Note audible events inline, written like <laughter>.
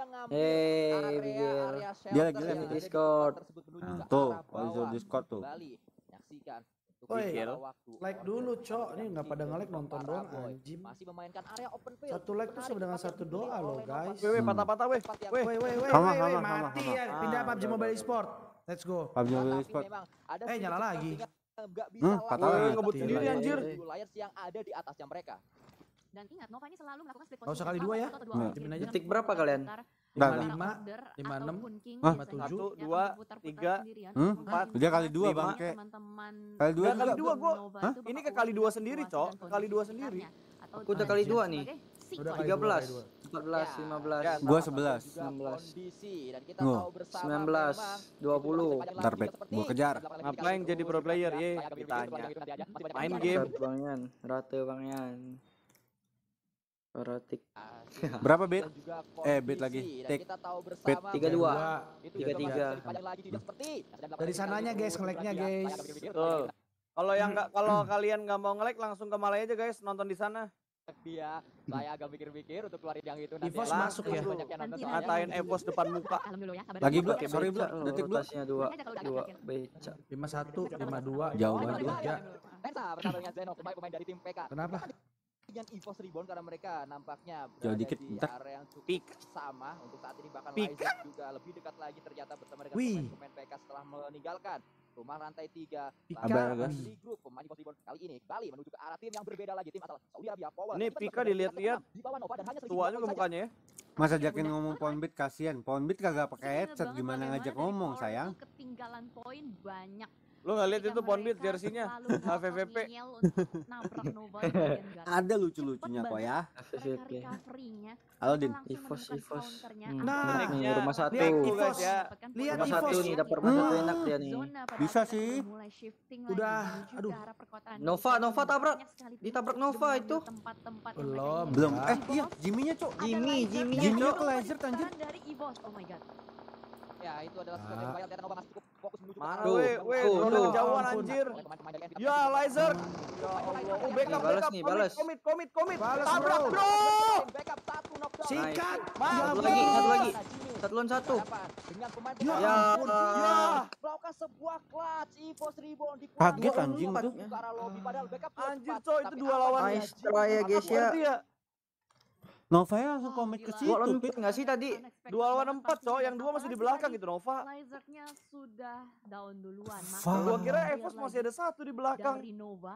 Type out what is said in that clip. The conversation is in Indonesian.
dia ngambil Hey, area Bigel. area shelter Dia lagi live ada di di Discord. tempat tersebut menuju Nah, ke tuh, kalau. Discord tuh. Woi, beberapa waktu. like dulu, Cok. Ini nggak pada nge-like, ke nonton doang, anjing. Masih memainkan area open field. Satu like tuh sama dengan satu doa loh, guys. Nova Weh, weh, Hmm. patah-patah, weh. Weh. Woi, woi, woi, Hama, woi, woi, hama, hama, mati ya. Ah, Pindah PUBG udah, Mobile udah. Sport. Let's go. PUBG Mobile tapi Sport. memang ada Eh, nyala lagi. kepentingan nggak bisa Hmm, patah Weh, lagi. ngebut sendiri anjir. layers yang ada di atasnya mereka. Dan ingat Nova ini selalu melakukan split usah position kali dua selama ya. satu atau dua kali Timin aja. Detik berapa kalian? nggak. Order Lima, enam. ataupun King Hah? biasanya Satu, dia dua, tiga, sendirian hmm, untuk empat. Dia kali dua, teman-teman Kali dua kali dua, gua. Ini ke kali dua sendiri, Cok. Kali dua sendiri. Aku udah kita kali dua nih. Udah sequence. kali dua, 13, kali dua. 14, Ya, 15. dan Gua sama-sama 11. juga 19. kondisi dan kita Oh. tahu bersama 19, memang 20. Ntar, Bek. Gua kejar. Ngapain jadi pro player, ye? Ditanya. Main game. Satu Bang Yan, rata Bang Yan. Erotik. <laughs> Berapa bit? Dan juga Eh, bit lagi. Tik. kita tahu Bit. bersama Tiga dua. Tiga juga tiga. Dari sananya, guys, nge-like-nya, guys. Betul. Kalau yang nggak kalau kalian nggak mau nge-like langsung ke Malay aja guys, nonton di sana. dia saya agak mikir-mikir untuk keluarin yang itu nanti Evos masuk ya? Ngatain Evos depan muka. Ya, Lagi, dulu. Bro. Sorry, Bro. Detik, Bro. rotasinya dua, dua beca. 51, 52, Jauh dua, banget. tiga. Tensa bersama dengan Zeno, pemain-pemain dari tim PK. Kenapa? Dengan Evos Reborn karena mereka nampaknya berada dikit, di bentar. area yang cukup Pik. sama untuk saat ini bahkan Pik. Isaac juga lebih dekat lagi ternyata bersama dengan pemain-pemain PK setelah meninggalkan rumah rantai tiga Pika. Di grup pemain Evos Reborn kali ini kembali menuju ke arah tim yang berbeda lagi tim asal Saudi Arabia Power Ini Kita Pika dilihat-lihat di bawah Nova dan hanya selisih Tua juga poin saja. mukanya ya. Masa Jakin ngomong Ponbit kasihan. Ponbit kagak pakai Ingat headset gimana ngajak ngomong sayang. ketinggalan poin banyak. Lu nggak lihat itu Ponbit jersinya? HVVP. ngeyel untuk nabrak Nova <laughs> di bagian garis. Ada lucu-lucunya kok ya. Halo Din. Evos. counternya. Hmm, Nah, nih Meneknya rumah satu. ya. Lihat Rumah satu nih, dapat rumah satu enak dia nih. Bisa sih. Udah, aduh. ke arah perkotaan Nova, Nova tabrak. Ditabrak Nova itu. Belum. Belum. Eh, iya, Jimmy-nya, Cok. Jimmy, Jimmy-nya ke laser, anjir. dari. Oh my god. Ya, itu adalah sesuatu yang Ah. bayar ternyata Nova masih cukup fokus menuju ke Mana weh, weh, drone Ampun. anjir. Ya, laser. Ya Allah. Oh, backup, backup. balas. komit, komit, komit. Balas, Tabrak, bro. Backup satu knockdown. Sikat. Ya Satu lagi, satu lagi. Satu lawan satu. Hadapan Dengan pemain Ya Ya. Ya. melakukan sebuah clutch Evos Reborn di Kaget, anjing, tuh. padahal backup Anjir, coy, itu dua lawan. Nice try ya, guys, ya. Nova ya langsung Wah, komit ke situ. Dua lawan Pit. empat nggak sih tadi? Dua lawan empat, coy. Yang dua masih di belakang gitu, Nova. Lasernya sudah down duluan. Gua kira Evos masih ada satu di belakang. dari Nova